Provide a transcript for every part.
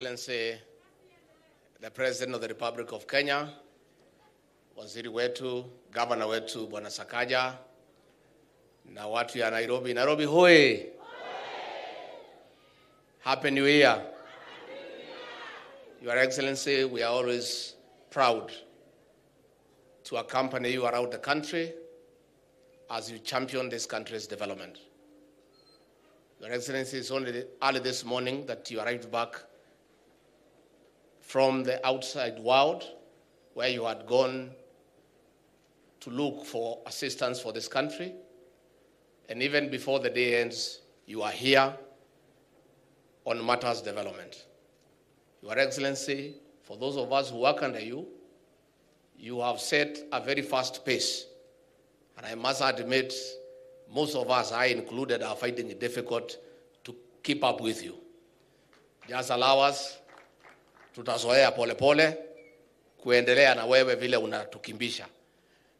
Excellency, the President of the Republic of Kenya, waziri wetu, gavana wetu Bwana Sakaja na watu ya Nairobi. Nairobi hoye! Happy New Year. Your Excellency, we are always proud to accompany you around the country as you champion this country's development. Your Excellency, it's only early this morning that you arrived back from the outside world where you had gone to look for assistance for this country. And even before the day ends, you are here on matters development. Your Excellency, for those of us who work under you, you have set a very fast pace. And I must admit, most of us, I included, are finding it difficult to keep up with you. Just allow us tutazoea polepole kuendelea na wewe vile unatukimbisha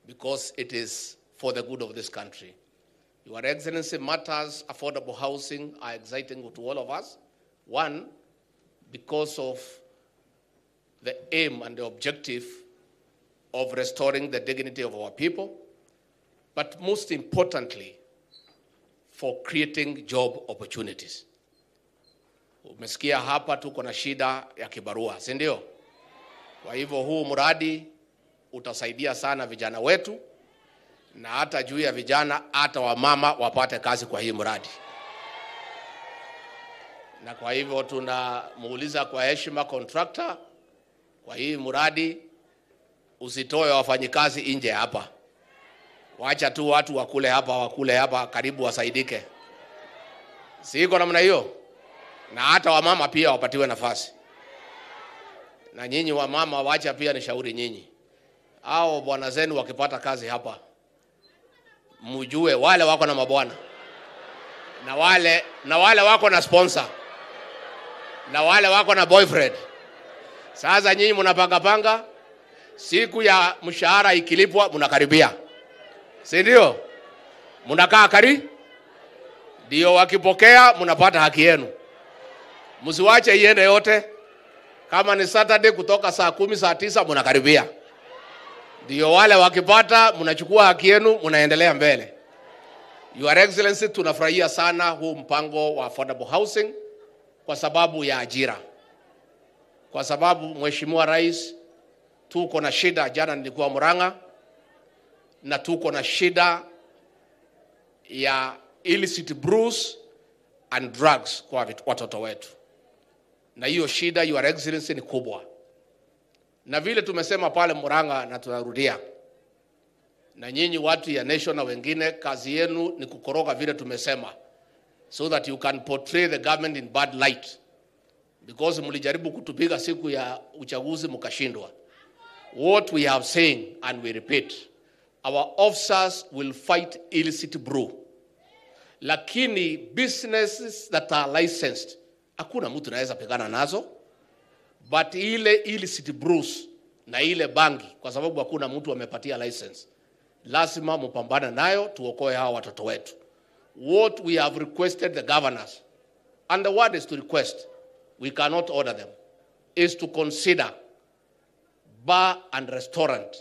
because it is for the good of this country. Your Excellency, matters affordable housing are exciting to all of us. One, because of the aim and the objective of restoring the dignity of our people, but most importantly, for creating job opportunities. Umesikia hapa tuko na shida ya kibarua, si ndio? Kwa hivyo huu mradi utasaidia sana vijana wetu na hata juu ya vijana, hata wamama wapate kazi kwa hii mradi. Na kwa hivyo tunamuuliza kwa heshima contractor, kwa hii mradi usitoe wafanyikazi nje hapa, wacha tu watu wakule hapa, wakule hapa, karibu wasaidike. siko namna hiyo? Na hata wamama pia wapatiwe nafasi. Na nyinyi wamama, wacha pia nishauri nyinyi, au bwana zenu wakipata kazi hapa, mjue wale wako na mabwana na wale, na wale wako na sponsor na wale wako na boyfriend. Sasa nyinyi mnapanga panga, siku ya mshahara ikilipwa mnakaribia, si ndio? Mnakaa kari, ndio wakipokea mnapata haki yenu msiwache iende yote. Kama ni Saturday kutoka saa kumi saa tisa mnakaribia, ndio wale wakipata, mnachukua haki yenu, mnaendelea mbele. Your Excellency, tunafurahia sana huu mpango wa affordable housing kwa sababu ya ajira, kwa sababu Mheshimiwa Rais, tuko na shida. Jana nilikuwa Murang'a na tuko na shida ya illicit brews and drugs kwa watoto wetu na hiyo shida Your Excellency ni kubwa, na vile tumesema pale Murang'a na tunarudia, na nyinyi watu ya nation na wengine, kazi yenu ni kukoroga vile tumesema, so that you can portray the government in bad light, because mlijaribu kutupiga siku ya uchaguzi mkashindwa. What we have saying and we repeat, our officers will fight illicit brew, lakini businesses that are licensed hakuna mtu anaweza pigana nazo, but ile illicit brews na ile bangi, kwa sababu hakuna mtu amepatia license, lazima mpambane nayo, tuokoe hawa watoto wetu. What we have requested the governors, and the word is to request, we cannot order them, is to consider bar and restaurant.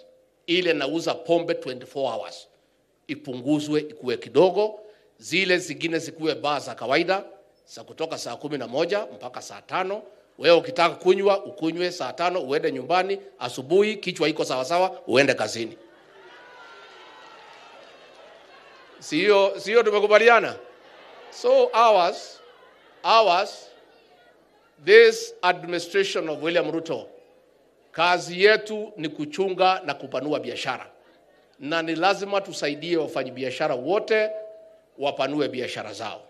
Ile nauza pombe 24 hours. Ipunguzwe, ikuwe kidogo, zile zingine zikuwe bar za kawaida za kutoka saa kumi na moja mpaka saa tano. Wewe ukitaka kunywa ukunywe saa tano, uende nyumbani asubuhi, kichwa iko sawasawa, uende kazini. Sio sio, tumekubaliana? So ours, ours, this administration of William Ruto, kazi yetu ni kuchunga na kupanua biashara, na ni lazima tusaidie wafanyabiashara wote wapanue biashara zao.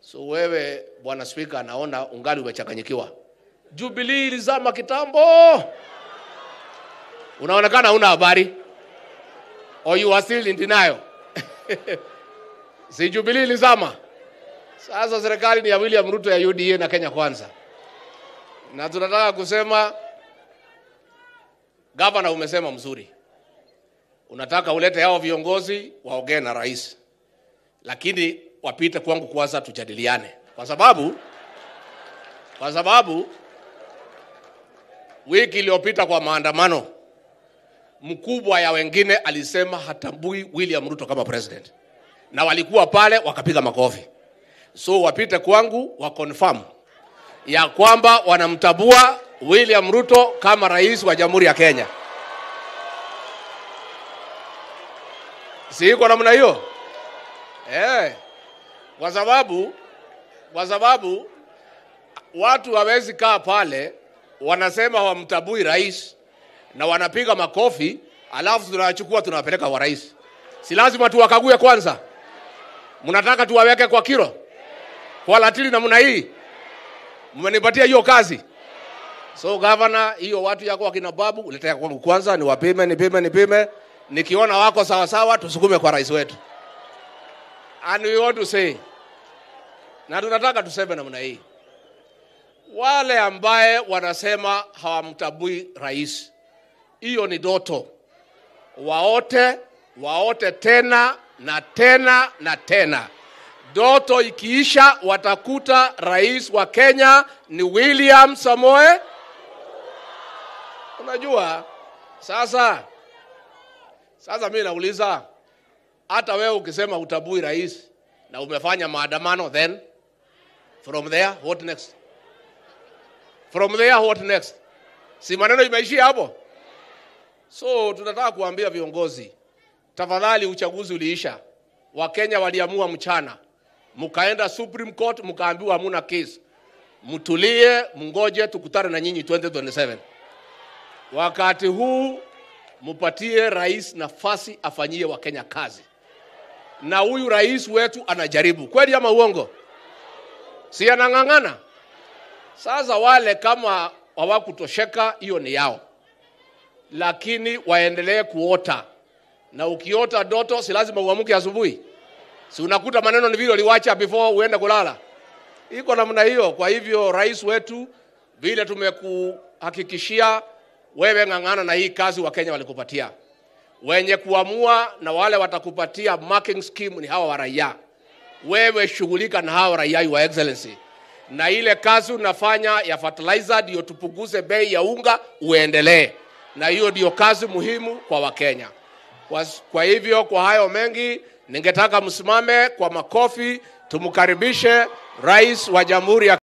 So wewe bwana spika, anaona ungali umechanganyikiwa. Jubilee ilizama kitambo, unaonekana una habari, or you are still in denial. si Jubilee ilizama? Sasa serikali ni ya William Ruto ya UDA na Kenya Kwanza, na tunataka kusema gavana, umesema mzuri, unataka ulete hao viongozi waongee na rais, lakini wapite kwangu kwanza tujadiliane, kwa sababu kwa sababu wiki iliyopita kwa maandamano, mkubwa ya wengine alisema hatambui William Ruto kama president, na walikuwa pale wakapiga makofi. So wapite kwangu wa confirm ya kwamba wanamtambua William Ruto kama rais wa Jamhuri ya Kenya. Si iko namna hiyo? Eh, kwa sababu kwa sababu watu hawezi kaa pale wanasema wamtabui rais na wanapiga makofi, alafu tunachukua tunawapeleka wa rais. Si lazima tuwakague kwanza? Mnataka tuwaweke kwa kiro kwa latili namna hii? Mmenipatia hiyo kazi. So gavana, hiyo watu yako wakina babu uletea kwangu kwanza, niwapime nipime nipime, nikiona wako sawa sawa, tusukume kwa rais wetu. And we want to say, na tunataka tuseme namna hii, wale ambaye wanasema hawamtabui rais, hiyo ni doto. Waote waote tena na tena na tena. Doto ikiisha, watakuta rais wa Kenya ni William Samoe. Unajua sasa, sasa mimi nauliza, hata wewe ukisema utabui rais na umefanya maandamano, then from there what next? From there what next? Si maneno imeishia hapo? So tunataka kuambia viongozi, tafadhali, uchaguzi uliisha, Wakenya waliamua mchana, mkaenda Supreme Court mkaambiwa hamuna case, mtulie, mngoje tukutane na nyinyi 2027. Wakati huu mpatie rais nafasi afanyie Wakenya kazi, na huyu rais wetu anajaribu kweli ama uongo? Si anang'ang'ana? Sasa wale kama hawakutosheka, hiyo ni yao, lakini waendelee kuota, na ukiota doto si lazima uamke asubuhi. Si unakuta maneno ni vile uliwacha before uende kulala, iko namna hiyo. Kwa hivyo rais wetu, vile tumekuhakikishia wewe, ng'ang'ana na hii kazi Wakenya walikupatia. Wenye kuamua na wale watakupatia marking scheme ni hawa wa raia. Wewe shughulika na hawa raia, your excellency na ile kazi unafanya ya fertilizer ndio tupunguze bei ya unga, uendelee na hiyo, ndio kazi muhimu kwa Wakenya. Kwa, kwa hivyo kwa hayo mengi, ningetaka msimame kwa makofi tumkaribishe rais wa Jamhuri ya